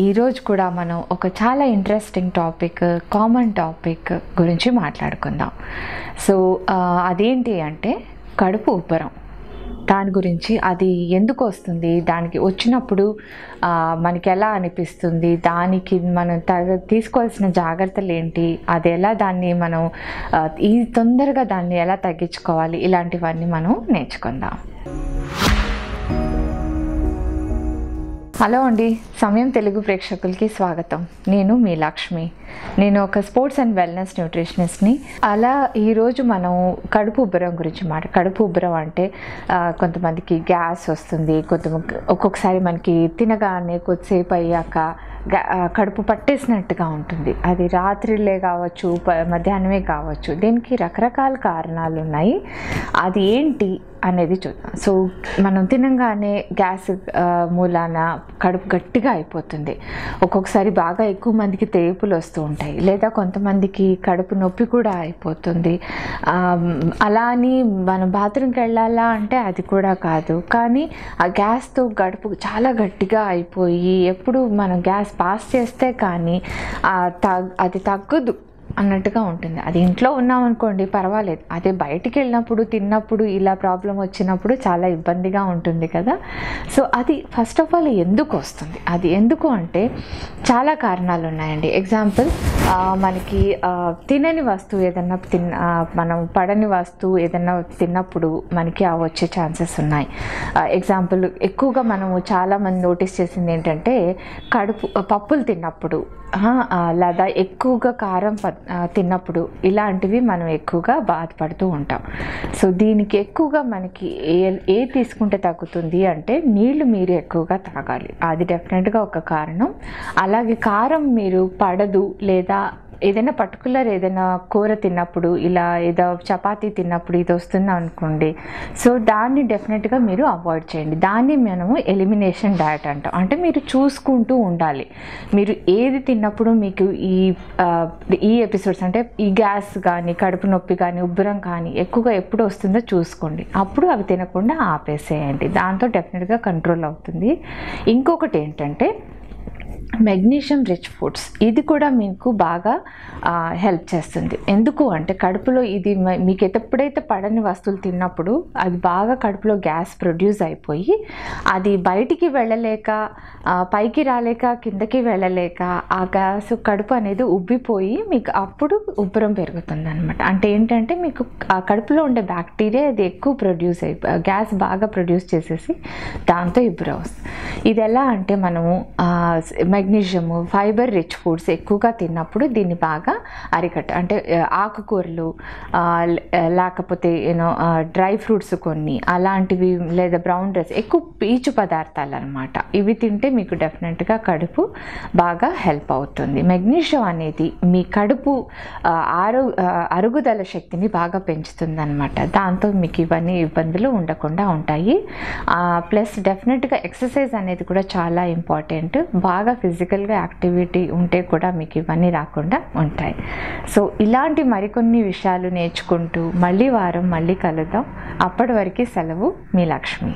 ఈరోజు కూడా మనం ఒక చాలా ఇంట్రెస్టింగ్ టాపిక్ కామన్ టాపిక్ గురించి మాట్లాడుకుందాం. సో అదేంటి అంటే కడుపు ఉబ్బరం. దాని గురించి అది ఎందుకు వస్తుంది? దానికి వచ్చినప్పుడు మనకి ఎలా అనిపిస్తుంది? దానికి మనం తగ తీసుకోవాల్సిన జాగ్రత్తలు ఏంటి? అది ఎలా దాన్ని మనం ఈ తొందరగా దాన్ని ఎలా తగ్గించుకోవాలి? ఇలాంటివన్నీ మనం నేర్చుకుందాం. హలో అండి. సమయం తెలుగు ప్రేక్షకులకి స్వాగతం. నేను మీ లక్ష్మి. నేను ఒక స్పోర్ట్స్ అండ్ వెల్నెస్ న్యూట్రిషనిస్ట్ని. అలా ఈరోజు మనం కడుపు ఉబ్బరం గురించి మాట కడుపు ఉబ్బరం అంటే కొంతమందికి గ్యాస్ వస్తుంది. కొంత ఒక్కొక్కసారి మనకి తినగానే కొద్దిసేపు అయ్యాక కడుపు పట్టేసినట్టుగా ఉంటుంది. అది రాత్రిలే కావచ్చు ప- మధ్యాహ్నమే కావచ్చు. దీనికి రకరకాల కారణాలు ఉన్నాయి అది ఏంటి అనేది చూద్దాం సో మనం తినగానే గ్యాస్ మూలాన కడుపు గట్టిగా అయిపోతుంది. ఒక్కొక్కసారి బాగా ఎక్కువ మందికి తేపులు వస్తూ ఉంటాయి. లేదా కొంతమందికి కడుపు నొప్పి కూడా అయిపోతుంది. అలా అని మనం బాత్రూమ్కి వెళ్ళాలా అంటే అది కూడా కాదు. కానీ ఆ గ్యాస్తో గడుపు చాలా గట్టిగా అయిపోయి ఎప్పుడు మనం గ్యాస్ పాస్ చేస్తే కానీ తగ్ అది తగ్గదు. అన్నట్టుగా ఉంటుంది. అది ఇంట్లో ఉన్నాం అనుకోండి పర్వాలేదు. అదే బయటికి వెళ్ళినప్పుడు తిన్నప్పుడు ఇలా ప్రాబ్లం వచ్చినప్పుడు చాలా ఇబ్బందిగా ఉంటుంది కదా. సో అది ఫస్ట్ ఆఫ్ ఆల్ ఎందుకు వస్తుంది? అది ఎందుకు అంటే చాలా కారణాలు ఉన్నాయండి. ఎగ్జాంపుల్ మనకి తినని వస్తువు ఏదన్నా తిన్న మనం పడని వస్తువు ఏదన్నా తిన్నప్పుడు మనకి ఆ వచ్చే ఛాన్సెస్ ఉన్నాయి. ఎగ్జాంపుల్ ఎక్కువగా మనము చాలామంది నోటీస్ చేసింది ఏంటంటే కడుపు పప్పులు తిన్నప్పుడు. లేదా ఎక్కువగా కారం తిన్నప్పుడు ఇలాంటివి మనం ఎక్కువగా బాధపడుతూ ఉంటాం. సో దీనికి ఎక్కువగా మనకి ఏ ఏ తీసుకుంటే తగ్గుతుంది అంటే నీళ్ళు మీరు ఎక్కువగా తాగాలి. అది డెఫినెట్గా ఒక కారణం. అలాగే కారం మీరు పడదు లేదా ఏదైనా పర్టికులర్ ఏదైనా కూర తిన్నప్పుడు ఇలా ఏదో చపాతీ తిన్నప్పుడు ఇది వస్తుంది అనుకోండి. సో దాన్ని డెఫినెట్గా మీరు అవాయిడ్ చేయండి. దాన్ని మనము ఎలిమినేషన్ డయట్ అంటాం. అంటే మీరు చూసుకుంటూ ఉండాలి. మీరు ఏది తిన్నప్పుడు మీకు ఈ ఈ ఎపిసోడ్స్ అంటే ఈ గ్యాస్ కానీ కడుపు నొప్పి కానీ ఉబ్బరం కానీ ఎక్కువగా ఎప్పుడు వస్తుందో చూసుకోండి. అప్పుడు అవి తినకుండా ఆపేసేయండి. దాంతో డెఫినెట్గా కంట్రోల్ అవుతుంది. ఇంకొకటి ఏంటంటే మెగ్నీషియం రిచ్ ఫుడ్స్ ఇది కూడా మీకు బాగా హెల్ప్ చేస్తుంది. ఎందుకు అంటే కడుపులో ఇది మీకు ఎప్పుడైతే పడని వస్తువులు తిన్నప్పుడు అది బాగా కడుపులో గ్యాస్ ప్రొడ్యూస్ అయిపోయి అది బయటికి వెళ్ళలేక పైకి రాలేక కిందకి వెళ్ళలేక ఆ గ్యాస్ కడుపు అనేది ఉబ్బిపోయి మీకు అప్పుడు ఉబ్బరం పెరుగుతుంది అనమాట అంటే ఏంటంటే మీకు ఆ కడుపులో ఉండే బ్యాక్టీరియా అది ఎక్కువ ప్రొడ్యూస్ అయి గ్యాస్ బాగా ప్రొడ్యూస్ చేసేసి దాంతో ఇబ్బరం వస్తుంది ఇది ఎలా అంటే మనము మెగ్నీషియము ఫైబర్ రిచ్ ఫుడ్స్ ఎక్కువగా తిన్నప్పుడు దీన్ని బాగా అరికట్ట అంటే ఆకుకూరలు లేకపోతే యూనో డ్రై ఫ్రూట్స్ కొన్ని అలాంటివి లేదా బ్రౌన్ రైస్ ఎక్కువ పీచు పదార్థాలు అనమాట ఇవి తింటే మీకు డెఫినెట్గా కడుపు బాగా హెల్ప్ అవుతుంది. మెగ్నీషియం అనేది మీ కడుపు ఆరో అరుగుదల శక్తిని బాగా పెంచుతుందనమాట దాంతో మీకు ఇవన్నీ ఇబ్బందులు ఉండకుండా ఉంటాయి. ప్లస్ డెఫినెట్గా ఎక్సర్సైజ్ అనేది కూడా చాలా ఇంపార్టెంట్. బాగా ఫిజికల్గా యాక్టివిటీ ఉంటే కూడా మీకు ఇవన్నీ రాకుండా ఉంటాయి. సో ఇలాంటి మరికొన్ని విషయాలు నేర్చుకుంటూ మళ్ళీ వారం మళ్ళీ కలుద్దాం. అప్పటి వరకు సెలవు మీ లక్ష్మి.